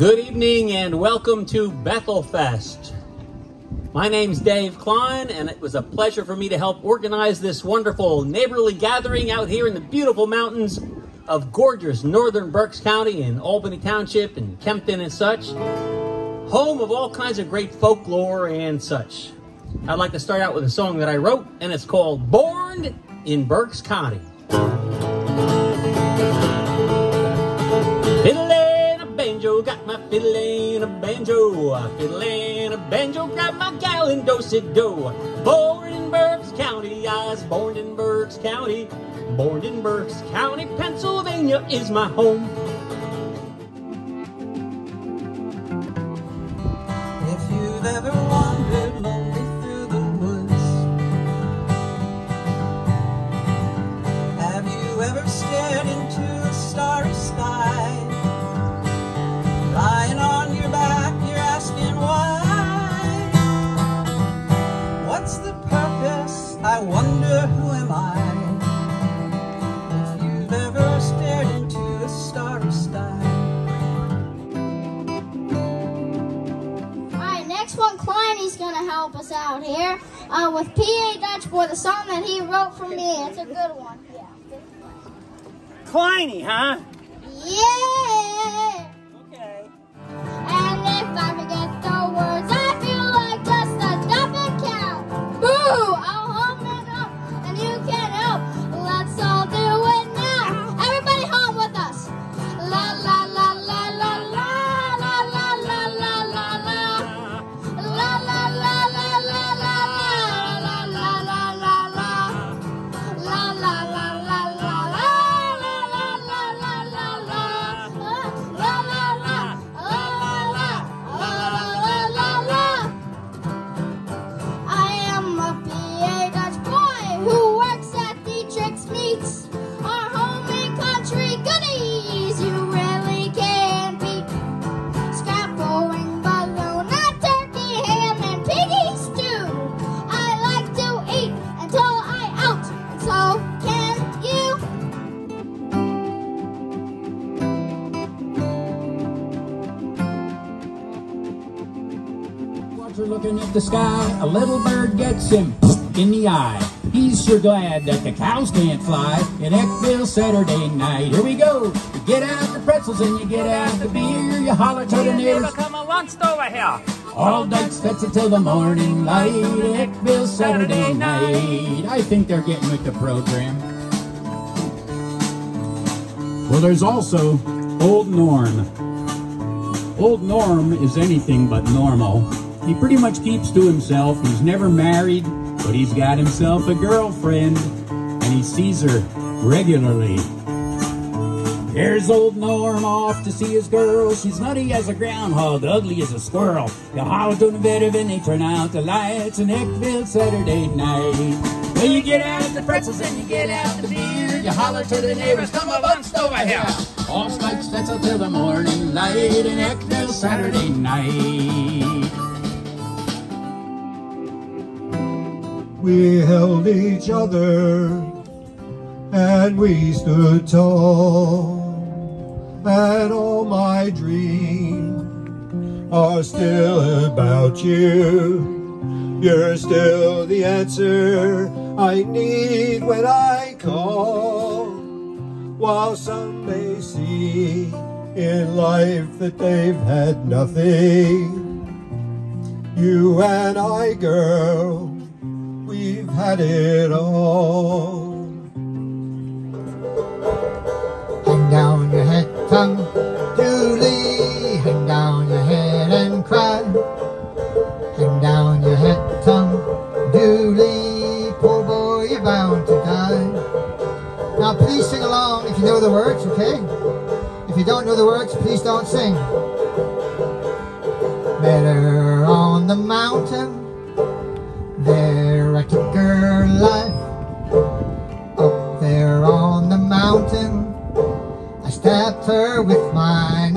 Good evening and welcome to Bethelfest. My name's Dave Kline, and it was a pleasure for me to help organize this wonderful neighborly gathering out here in the beautiful mountains of gorgeous northern Berks County and Albany Township and Kempton and such. Home of all kinds of great folklore and such. I'd like to start out with a song that I wrote, and it's called Born in Berks County. And a banjo. Fiddle and a banjo, grab my gal and dose it do. Born in Berks County, I was born in Berks County. Born in Berks County, Pennsylvania is my home. With PA Dutch Boy, the song that he wrote for me. It's a good one. Yeah. Kleiny, huh? Watcher the sky, a little bird gets him in the eye. He's sure glad that the cows can't fly in Eckville Saturday night. Here we go. You get out the pretzels and you get out the beer. You holler to the neighbors. Come a lunch over here. All night that's until the morning light at Eckville Saturday night. I think they're getting with the program. Well, there's also Old Norm. Old Norm is anything but normal. He pretty much keeps to himself. He's never married, but he's got himself a girlfriend, and he sees her regularly. There's old Norm off to see his girl. She's nutty as a groundhog, ugly as a squirrel. You holler to the better when they turn out the lights in Eckville Saturday night. Well, you get out the pretzels and you get out the beer. You holler to the neighbors, come a lunch over here. All spikes that's until the morning light in Eckville Saturday night. We held each other and we stood tall. And all my dreams are still about you. You're still the answer I need when I call. While some may see in life that they've had nothing, you and I, girl, we've had it all. Hang down your head, Tom, Dooley. Hang down your head and cry. Hang down your head, Tom, Dooley. Poor boy, you're bound to die. Now, please sing along if you know the words, okay? If you don't know the words, please don't sing. with mine.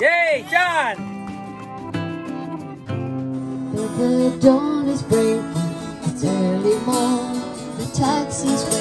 Yay, John! The dawn is breaking, it's early morn, the taxi's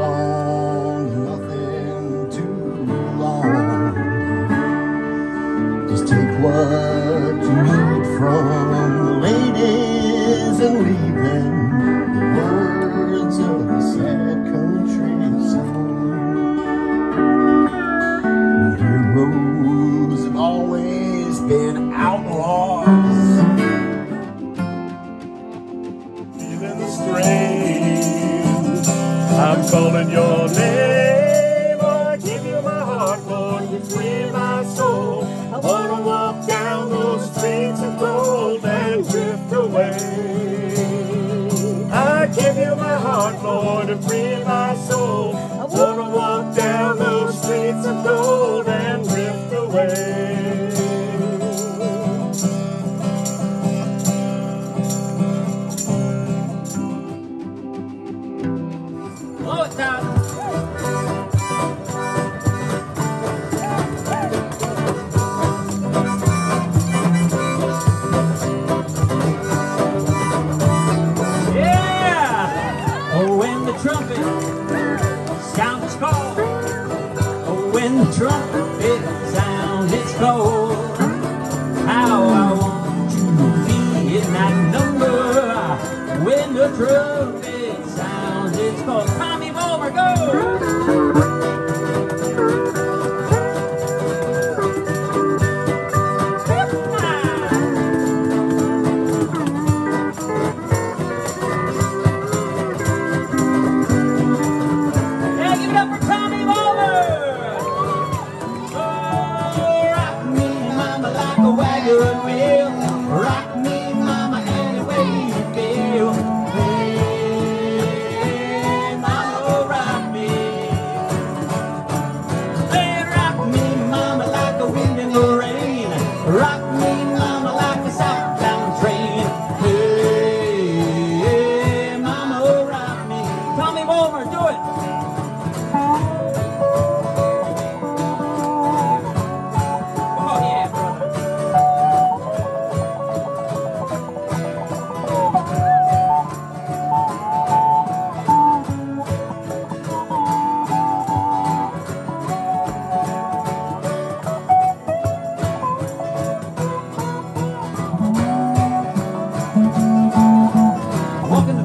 long, nothing too long. Just take what you need from the ladies and leave them the words of a sad country song. Heroes have always been out. in my soul.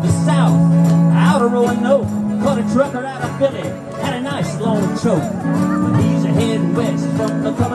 the south, out of Roanoke. Caught a trucker out of Philly, had a nice long choke. But he's heading west from the coming.